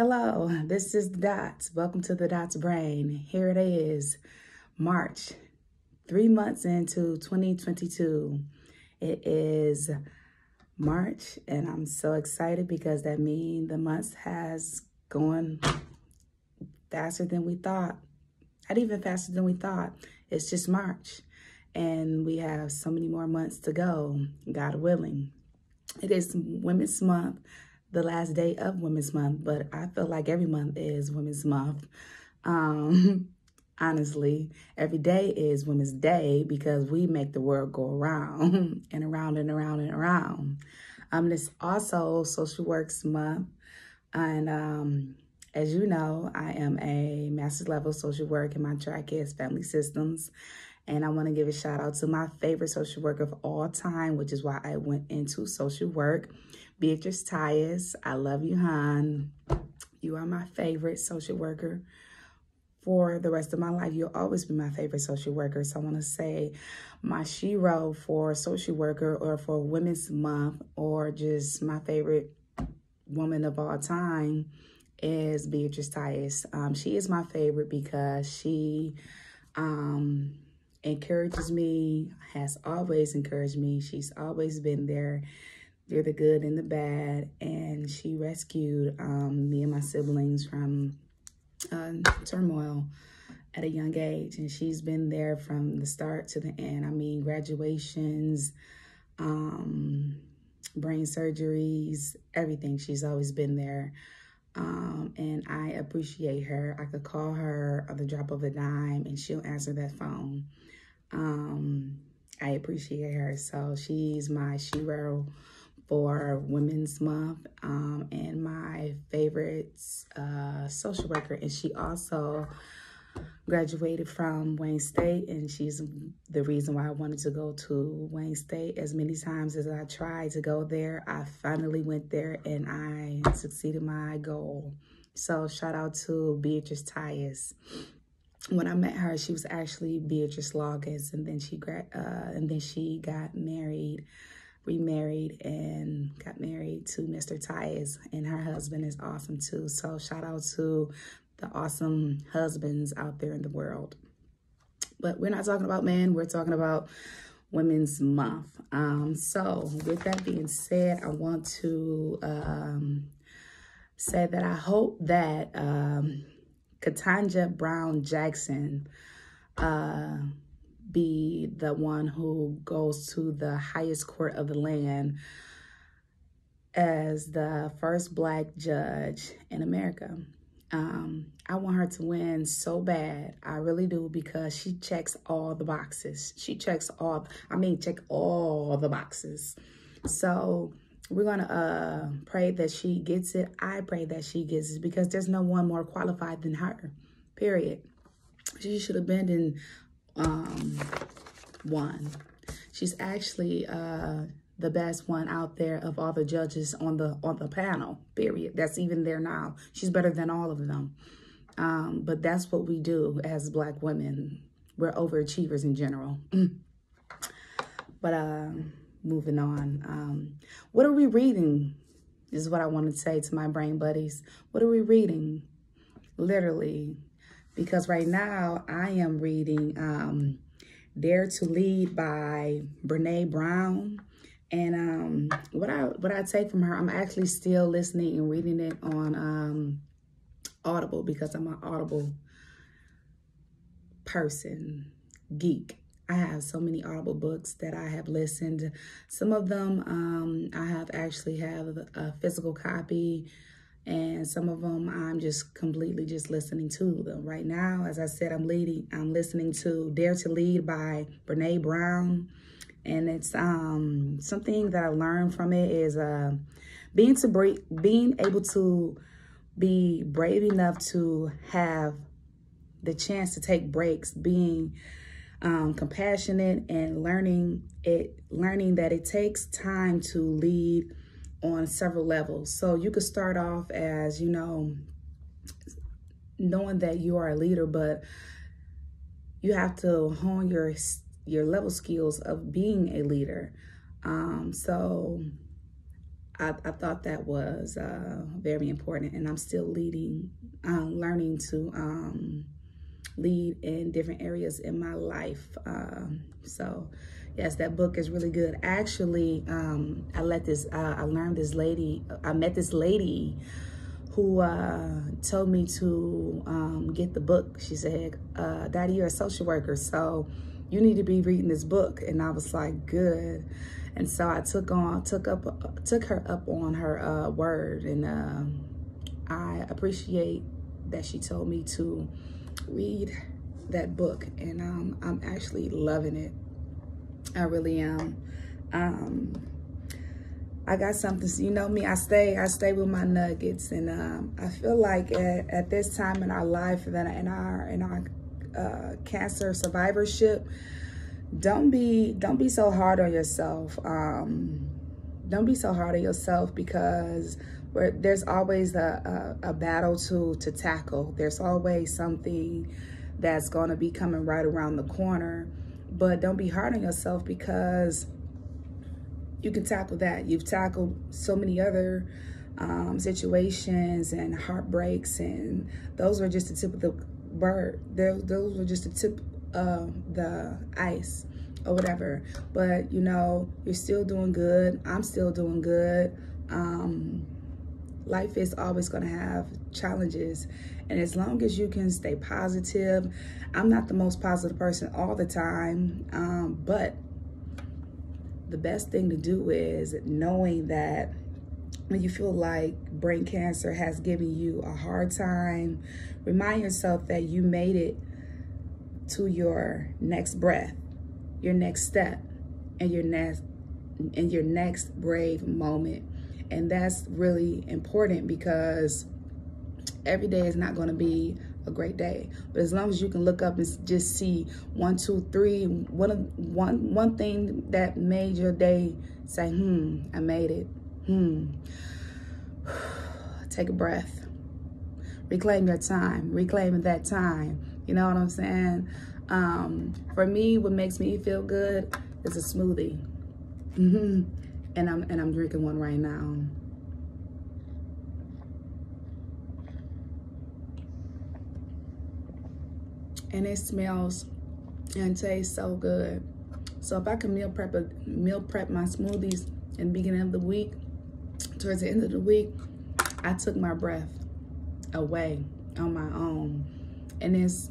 Hello, this is the Dots. Welcome to the Dots Brain. Here it is, March, three months into 2022. It is March, and I'm so excited because that means the month has gone faster than we thought. Not even faster than we thought. It's just March, and we have so many more months to go, God willing. It is Women's Month the last day of Women's Month, but I feel like every month is Women's Month. Um, honestly, every day is Women's Day because we make the world go around and around and around and around. Um, this also Social Works Month, and um, as you know, I am a master's level social work and my track is family systems. And I want to give a shout out to my favorite social work of all time, which is why I went into social work. Beatrice Tyus, I love you, hon. You are my favorite social worker for the rest of my life. You'll always be my favorite social worker. So I want to say my shero for social worker or for Women's Month or just my favorite woman of all time is Beatrice Tyus. Um, she is my favorite because she um, encourages me, has always encouraged me. She's always been there through the good and the bad. And she rescued um, me and my siblings from uh, turmoil at a young age. And she's been there from the start to the end. I mean, graduations, um, brain surgeries, everything. She's always been there. Um, and I appreciate her. I could call her at the drop of a dime and she'll answer that phone. Um, I appreciate her. So she's my shero for Women's Month um, and my favorite uh, social worker. And she also graduated from Wayne State and she's the reason why I wanted to go to Wayne State. As many times as I tried to go there, I finally went there and I succeeded my goal. So shout out to Beatrice Tyus. When I met her, she was actually Beatrice Loggins and then she uh, and then she got married remarried and got married to Mr. Tyus and her husband is awesome too. So shout out to the awesome husbands out there in the world. But we're not talking about men, we're talking about Women's Month. Um, so with that being said, I want to um, say that I hope that um, Ketanji Brown Jackson uh, be the one who goes to the highest court of the land as the first black judge in America. Um, I want her to win so bad. I really do because she checks all the boxes. She checks all, I mean, check all the boxes. So we're going to uh, pray that she gets it. I pray that she gets it because there's no one more qualified than her, period. She should have been in um, one. She's actually uh, the best one out there of all the judges on the on the panel, period. That's even there now. She's better than all of them. Um, but that's what we do as black women. We're overachievers in general. but uh, moving on. Um, what are we reading? This Is what I want to say to my brain buddies. What are we reading? Literally, because right now I am reading um, Dare to Lead by Brene Brown. And um, what I what I take from her, I'm actually still listening and reading it on um, Audible because I'm an Audible person, geek. I have so many Audible books that I have listened. Some of them um, I have actually have a physical copy and some of them I'm just completely just listening to them. Right now, as I said, I'm leading, I'm listening to Dare to Lead by Brene Brown. And it's um, something that I learned from it is uh, being to break, being able to be brave enough to have the chance to take breaks, being um, compassionate and learning it, learning that it takes time to lead on several levels. So you could start off as, you know, knowing that you are a leader, but you have to hone your your level skills of being a leader. Um, so I, I thought that was uh, very important, and I'm still leading, um, learning to um, lead in different areas in my life. Um, so, yes, that book is really good. Actually, um, I let this, uh, I learned this lady, I met this lady who uh, told me to um, get the book. She said, uh, Dottie, you're a social worker, so you need to be reading this book. And I was like, good. And so I took on, took up, took her up on her uh, word. And uh, I appreciate that she told me to read that book. And um, I'm actually loving it. I really am. Um, I got something, you know me, I stay, I stay with my nuggets. And um, I feel like at, at, this time in our life, that in our, in our uh, cancer survivorship, don't be, don't be so hard on yourself. Um, don't be so hard on yourself because there's always a, a, a battle to, to tackle. There's always something that's going to be coming right around the corner. But don't be hard on yourself because you can tackle that. You've tackled so many other um, situations and heartbreaks, and those were just the tip of the bird. Those, those were just the tip of the ice or whatever. But, you know, you're still doing good. I'm still doing good. Um, life is always going to have challenges. And as long as you can stay positive, I'm not the most positive person all the time, um, but the best thing to do is knowing that when you feel like brain cancer has given you a hard time, remind yourself that you made it to your next breath, your next step, and your next and your next brave moment. And that's really important because every day is not going to be a great day. But as long as you can look up and just see one, two, three, one, one, one thing that made your day say, hmm, I made it. Hmm. Take a breath. Reclaim your time. Reclaim that time. You know what I'm saying? Um, for me, what makes me feel good is a smoothie. Mm -hmm. And I'm and I'm drinking one right now. and it smells and tastes so good. So if I can meal prep a, meal prep my smoothies in the beginning of the week, towards the end of the week, I took my breath away on my own. And it's,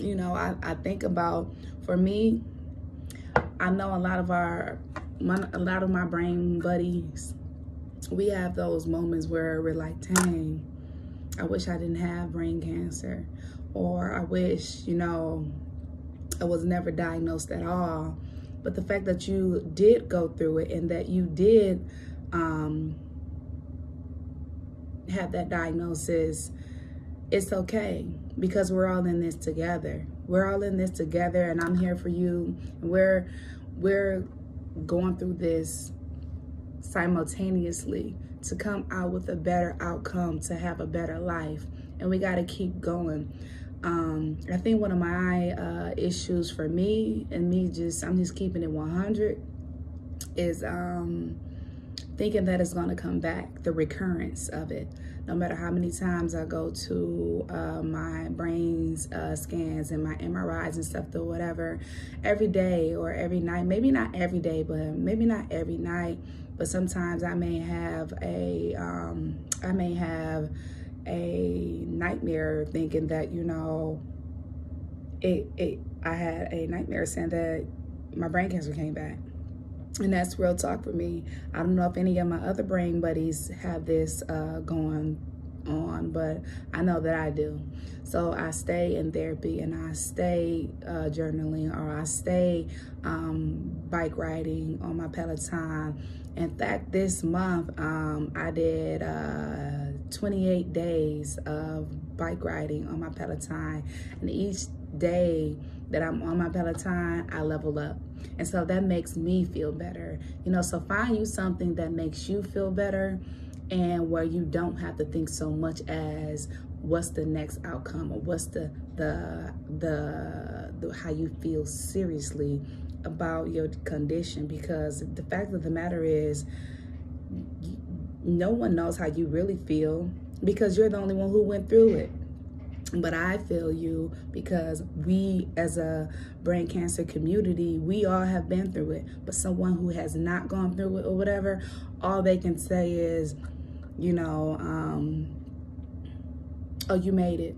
you know, I, I think about, for me, I know a lot of our, a lot of my brain buddies, we have those moments where we're like, dang, I wish I didn't have brain cancer or I wish, you know, I was never diagnosed at all. But the fact that you did go through it and that you did um, have that diagnosis, it's okay because we're all in this together. We're all in this together and I'm here for you. We're, we're going through this simultaneously to come out with a better outcome, to have a better life. And we got to keep going. Um, I think one of my uh, issues for me and me just, I'm just keeping it 100 is um, thinking that it's going to come back, the recurrence of it. No matter how many times I go to uh, my brain's uh, scans and my MRIs and stuff, or whatever, every day or every night, maybe not every day, but maybe not every night, but sometimes I may have a, um, I may have a nightmare thinking that, you know, it, it, I had a nightmare saying that my brain cancer came back. And that's real talk for me. I don't know if any of my other brain buddies have this uh, going on, but I know that I do. So I stay in therapy and I stay uh, journaling or I stay um, bike riding on my Peloton. In fact, this month um, I did uh, 28 days of bike riding on my Peloton. And each day that I'm on my Peloton, I level up. And so that makes me feel better. You know, so find you something that makes you feel better and where you don't have to think so much as what's the next outcome or what's the the the, the how you feel seriously about your condition because the fact of the matter is no one knows how you really feel because you're the only one who went through it. But I feel you because we, as a brain cancer community, we all have been through it. But someone who has not gone through it or whatever, all they can say is, you know, um, oh, you made it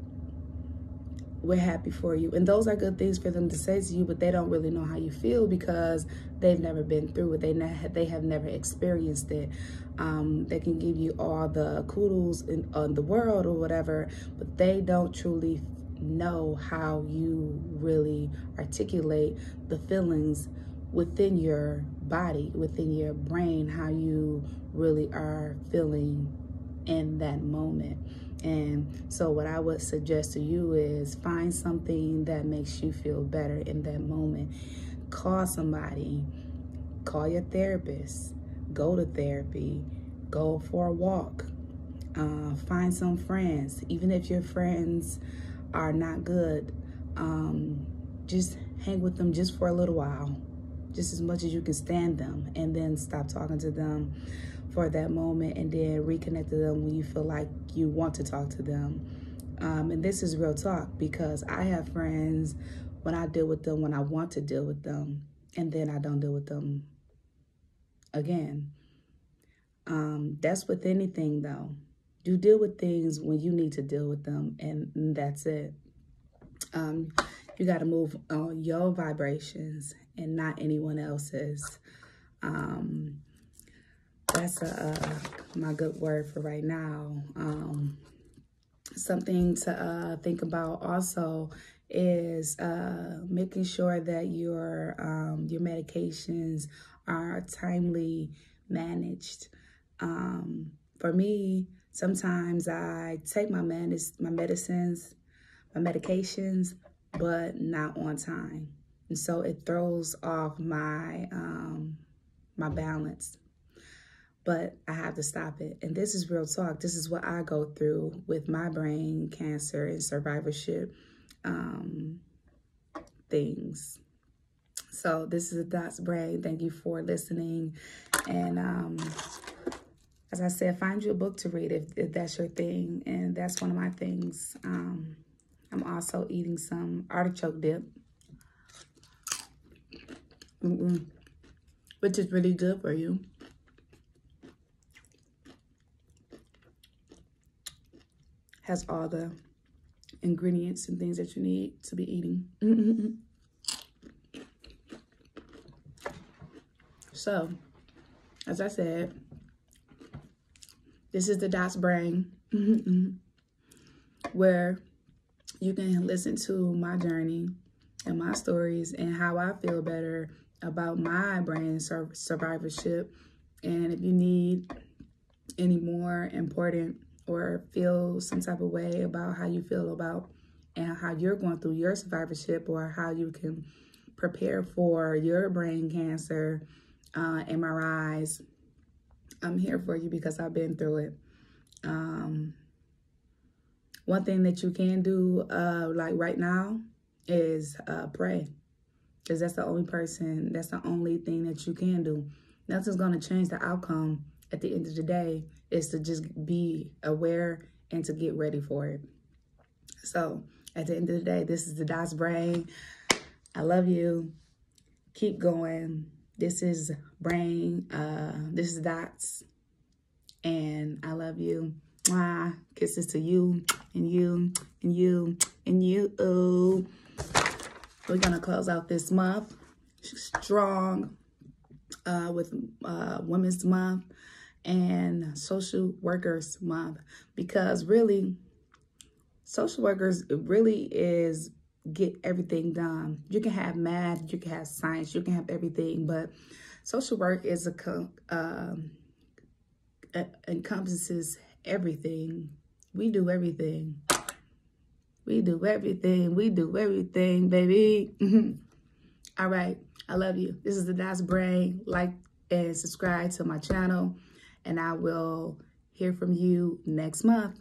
we're happy for you. And those are good things for them to say to you, but they don't really know how you feel because they've never been through it. They, ne- they have never experienced it. Um, they can give you all the kudos in, in the world or whatever, but they don't truly know how you really articulate the feelings within your body, within your brain, how you really are feeling in that moment. And so, what I would suggest to you is find something that makes you feel better in that moment. Call somebody, call your therapist, go to therapy, go for a walk, uh, find some friends. Even if your friends are not good, um, just hang with them just for a little while, just as much as you can stand them, and then stop talking to them for that moment and then reconnect to them when you feel like you want to talk to them. Um, and this is real talk because I have friends when I deal with them when I want to deal with them, and then I don't deal with them again. Um, that's with anything though. You deal with things when you need to deal with them, and that's it. Um, you got to move on your vibrations and not anyone else's. Um, that's a, uh, my good word for right now. Um, something to uh, think about also is uh, making sure that your um, your medications are timely managed. Um, for me, sometimes I take my medis my medicines, my medications, but not on time, and so it throws off my um, my balance but I have to stop it. And this is real talk. This is what I go through with my brain cancer and survivorship um, things. So this is a Dots Brain. Thank you for listening. And um, as I said, find you a book to read if, if that's your thing. And that's one of my things. Um, I'm also eating some artichoke dip. Mm -mm. Which is really good for you. Has all the ingredients and things that you need to be eating. so, as I said, this is the Dots Brain, where you can listen to my journey and my stories and how I feel better about my brain survivorship. And if you need any more important or feel some type of way about how you feel about and how you're going through your survivorship or how you can prepare for your brain cancer uh, MRIs, I'm here for you because I've been through it. Um, one thing that you can do, uh, like right now, is uh, pray. Because that's the only person, that's the only thing that you can do. Nothing's going to change the outcome at the end of the day is to just be aware and to get ready for it. So at the end of the day, this is the Dots Brain. I love you. Keep going. This is Brain. Uh, this is Dots. And I love you. Mwah. Kisses to you and you and you and you. We're going to close out this month strong uh, with uh, Women's Month and Social Workers Month because really, social workers really is get everything done. You can have math, you can have science, you can have everything, but social work is a um, encompasses everything. We do everything. We do everything. We do everything, baby. All right. I love you. This is the Dots Brain. Like and subscribe to my channel and I will hear from you next month.